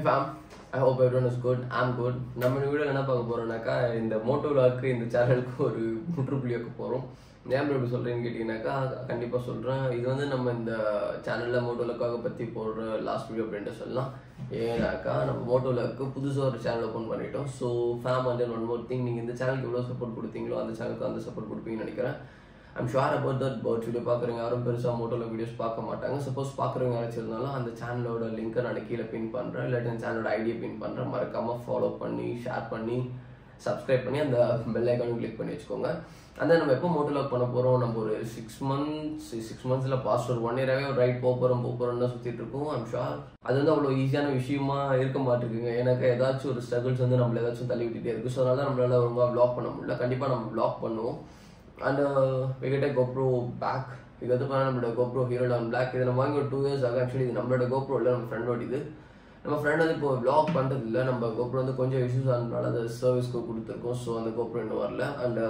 Hey fam, hope every one is good am good நம்ம வீடியோவில் என்ன பார்க்க போகிறோம்னாக்கா இந்த மோட்டோ விளாக்கு இந்த சேனலுக்கு ஒரு முற்றுப்புள்ளி வைக்க போகிறோம் ஏன் எப்படி இப்படி சொல்கிறேன்னு கேட்டிங்கனாக்கா கண்டிப்பாக சொல்கிறேன் இது வந்து நம்ம இந்த சேனலில் மோட்டோ விளக்காக பற்றி போடுற லாஸ்ட் வீடியோ அப்படின்ட்டு சொல்லலாம். ஏன்னாக்கா நம்ம மோட்டோ விளக்கு புதுசாக ஒரு சேனல் ஓப்பன் பண்ணிட்டோம். So fam and one more thing நீங்கள் இந்த சேனலுக்கு எவ்வளோ சப்போர்ட் கொடுத்தீங்களோ அந்த சேனலுக்கு அந்த சப்போர்ட் கொடுப்பீங்கன்னு நினைக்கிறேன். ஐம் ஷுவர் அபவுட் தட் பர்த் வீடியோ பார்க்குறவங்க யாரும் பெருசாக மோட்டோவில் வீடியோஸ் பார்க்க மாட்டாங்க. சப்போஸ் பார்க்குறவங்க யாராச்சும் இருந்தாலும் அந்த சேனலோட லிங்க்கை நான் கீழே பின் பண்ணுறேன் இல்லாட்டி அந்த சேனலோட ஐடியை பின் பண்ணுறேன் மறக்காமல் ஃபாலோ பண்ணி ஷேர் பண்ணி சப்ஸ்கிரைப் பண்ணி அந்த பெல் ஐக்கானும் கிளிக் பண்ணி வச்சுக்கோங்க. அந்த நம்ம எப்போ மோட்டோவில் பண்ண போகிறோம் நம்ம ஒரு சிக்ஸ் மந்த்ஸ் சிக்ஸ் மந்த்ஸில் பாஸ்ட் ஒரு ஒன் இயராகவே ஒரு ரைட் போக போகிறோம் போக போகிறோம்னு தான் சுற்றிட்டு இருக்கோம். ஐம் ஷுவர் அது வந்து அவ்வளோ ஈஸியான விஷயமா இருக்க மாட்டிருக்குங்க எனக்கு ஏதாச்சும் ஒரு ஸ்ட்ரகிள்ஸ் வந்து நம்மள ஏதாச்சும் தள்ளி விட்டுட்டே இருக்கு. ஸோ அதனால நம்மளால ரொம்ப பிளாக் பண்ண முடியல. கண்டிப்பாக நம்ம பிளாக் பண்ணுவோம். அண்ட் விகட்ட கோப்ரோ பேக் இது வந்து பார்த்தா நம்மளோட கோப்ரோ ஹீரோ லெவன் பிளாக் இது நம்ம வாங்கி ஒரு டூ இயர்ஸ் ஆகும் ஆக்சுவலி இது நம்மளோட கோப்ரோ இல்லை நம்ம ஃப்ரெண்டோட இது நம்ம ஃப்ரெண்ட் வந்து இப்போ பிளாக் பண்ணுறது இல்லை. நம்ம கோப்ரோ வந்து கொஞ்சம் இஷ்யூஸ் ஆனதுனால அது சர்வீஸ்க்கு கொடுத்துருக்கோம். ஸோ அந்த கோப்ரோ இன்னும் வரல. அண்ட்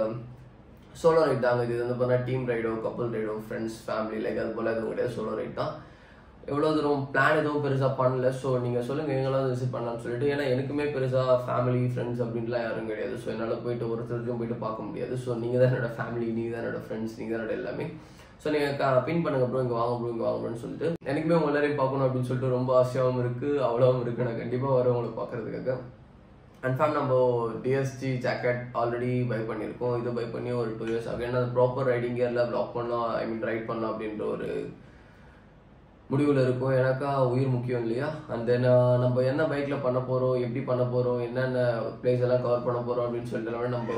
சோலோ ரைட் தாங்க. இது வந்து பார்த்தா டீம் ரைடோ கப்பல் ரைடோ ஃப்ரெண்ட்ஸ் ஃபேமிலி லைக் அது போல் அது கிடையாது சோலோ ரைட் தான். எவ்வளோ தூரம் பிளான் எதுவும் பெருசாக பண்ணல. ஸோ நீங்கள் சொல்லுங்கள் எங்கெல்லாம் விசிட் பண்ணலாம்னு சொல்லிட்டு. ஏன்னா எனக்குமே பெருசாக ஃபேமிலி ஃப்ரெண்ட்ஸ் அப்படின்லாம் யாரும் கிடையாது. ஸோ என்னால் போயிட்டு ஒருத்தருக்கும் போயிட்டு பார்க்க முடியாது. ஸோ நீங்கள் தான் என்னோட ஃபேமிலி நீங்கள் தான் என்னோட ஃப்ரெண்ட்ஸ் நீங்கள் தான் என்னோட எல்லாமே. ஸோ நீங்கள் பின் பண்ணுங்க அப்புறம் இங்கே வாங்க ப்ரோ இங்கே வாங்கணும்னு சொல்லிட்டு. எனக்குமே உங்கள் எல்லாரையும் பார்க்கணும் அப்படின்னு சொல்லிட்டு ரொம்ப ஆசையாகவும் இருக்குது அவ்வளோவும் இருக்குது நான் கண்டிப்பாக வரேன் உங்களை பார்க்கறதுக்காக. கன்ஃபார்ம் நம்ம டிஎஸ்டி ஜாக்கெட் ஆல்ரெடி பை பண்ணியிருக்கோம். இது பை பண்ணி ஒரு டூ இயர்ஸ் ஆகும். ஏன்னா ப்ராப்பர் ரைடிங் கியரில் ப்ளாக் பண்ணலாம் ஐ மீன் ரைட் பண்ணலாம் அப்படின்ற ஒரு முடிவில் இருக்கும். எனக்கா உயிர் முக்கியம் இல்லையா? அண்ட் தென் நம்ம என்ன பைக்கில் பண்ண போகிறோம் எப்படி பண்ண போகிறோம் என்னென்ன பிளேஸ் எல்லாம் கவர் பண்ண போகிறோம் அப்படின்னு சொல்லிட்டு நம்ம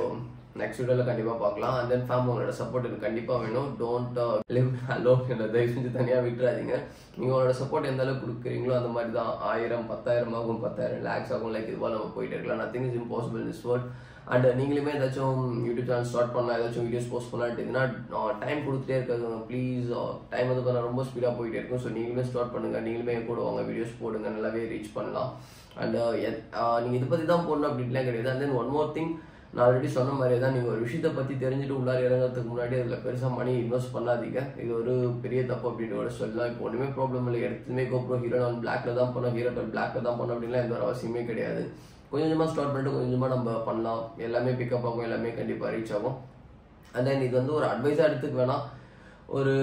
நெக்ஸ்ட் வீடியோவில் கண்டிப்பாக பார்க்கலாம். அண்ட் தென் ஃபேம் உங்களோட சப்போர்ட் எனக்கு கண்டிப்பாக வேணும். டோன்ட் லிவ் அலோ என்னோட தயவு செஞ்சு தனியாக விட்டுறாதீங்க. நீங்கள் உங்களோட சப்போர்ட் எந்த அளவுக்கு கொடுக்குறீங்களோ அந்த மாதிரி தான். ஆயிரம் பத்தாயிரம் ஆகும் பத்தாயிரம் லேக்ஸ் ஆகும் லைக் இதுவாக நம்ம போயிட்டு இருக்கலாம். Nothing is impossible is world and நீங்களுமே ஏதாச்சும் யூடியூப் சேனல் ஸ்டார்ட் பண்ணலாம் ஏதாச்சும் வீடியோஸ் போஸ்ட் பண்ணலான்ட்டுனா டைம் கொடுத்துட்டே இருக்காங்க ப்ளீஸ் டைம் வந்து பார்த்தா ரொம்ப ஸ்பீடாக போயிட்டே இருக்கும் ஸோ நீங்களுமே ஸ்டார்ட் பண்ணுங்க. நீங்களுமே கூட வாங்க. வீடியோஸ் போடுங்க. நல்லாவே ரீச் பண்ணலாம். அண்ட் uh, uh, நீங்கள் இதை பற்றி தான் போடணும் அப்படின்லாம் கிடையாது. And then one more thing நான் ஆல்ரெடி சொன்ன மாதிரியே தான். நீங்கள் ஒரு விஷயத்தை பற்றி தெரிஞ்சுட்டு உள்ளார இறங்குறதுக்கு முன்னாடி அதில் பெருசாக மணி இன்வெஸ்ட் பண்ணாதீங்க. இது ஒரு பெரிய தப்பு அப்படின்னு கூட சொல்லலாம். இப்போ ஒன்றுமே ப்ராப்ளம் இல்லை. எடுத்துமே கோப்ரோ ஹீரோ நான் பிளாக்ல தான் பண்ணோம் ஹீரோ பிளாக்ல தான் பண்ணோம் அப்படின்லாம் எந்த ஒரு அவசியமே கிடையாது. கொஞ்சம் கொஞ்சமாக ஸ்டார்ட் பண்ணிட்டு கொஞ்சமாக நம்ம பண்ணலாம். எல்லாமே பிக்கப் ஆகும். எல்லாமே கண்டிப்பாக ரீச் ஆகும். அண்ட் தென் இது வந்து ஒரு அட்வைஸாக எடுத்துக்க வேணாம். ஒரு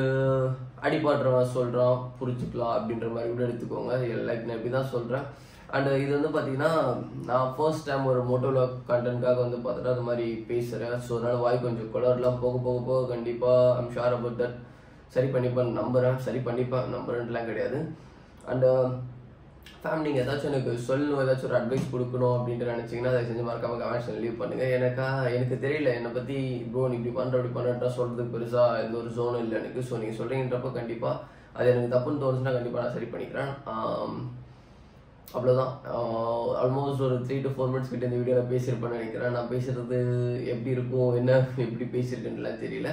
அடிபாடுறவன் சொல்கிறான் புரிஞ்சுக்கலாம் அப்படின்ற மாதிரி கூட எடுத்துக்கோங்க. லைக் நான் இப்படி தான் சொல்கிறேன் அண்ட் இது வந்து பார்த்தீங்கன்னா நான் ஃபர்ஸ்ட் டைம் ஒரு மோட்டோவில் கண்டென்ட்காக வந்து பார்த்துட்டு அது மாதிரி பேசுகிறேன் ஸோ அதனால் வாய் கொஞ்சம் குளர்லாம் போக போக போக கண்டிப்பாக ஐம் ஷார் அபவுட் தட் சரி பண்ணிப்பேன் நம்புகிறேன் சரி பண்ணிப்பேன் நம்புறேன்லாம் கிடையாது. அண்டு ஃபேமிலிங்க நீங்கள் ஏதாச்சும் எனக்கு சொல்லணும் ஏதாச்சும் ஒரு அட்வைஸ் கொடுக்கணும் அப்படின்ட்டு நினச்சிங்கன்னா அதை செஞ்சு மறக்காம கமெண்ட்ஸ் லீவ் பண்ணுங்கள் எனக்கா எனக்கு தெரியல என்னை பற்றி ப்ரோ நீ இப்படி பண்ணுற இப்படி பண்ணுறா சொல்கிறதுக்கு பெருசாக எந்த ஒரு ஜோனும் இல்லை எனக்கு. ஸோ நீங்கள் சொல்கிறீங்கன்றப்ப கண்டிப்பாக அது எனக்கு தப்புன்னு தோணுச்சுன்னா கண்டிப்பாக நான் சரி பண்ணிக்கிறேன். Um, அவ்வளோதான் ஆல்மோஸ்ட் ஒரு த்ரீ டு ஃபோர் மினிட்ஸ் கிட்ட இந்த வீடியோவில் பேசியிருப்பேன்னு நினைக்கிறேன். நான் பேசுறது எப்படி இருக்கும் என்ன எப்படி பேசியிருக்கேன்லாம் தெரியல.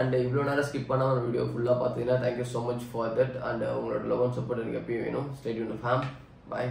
அண்ட் இவ்வளோ நேரம் ஸ்கிப் பண்ணாமல் வீடியோ ஃபுல்லாக பார்த்தீங்கன்னா thank you so much for that and உங்களோட லவ் அண்ட் சப்போர்ட் எனக்கு எப்பயும் வேணும். ஸ்டேடியம் ஃபேம் பாய்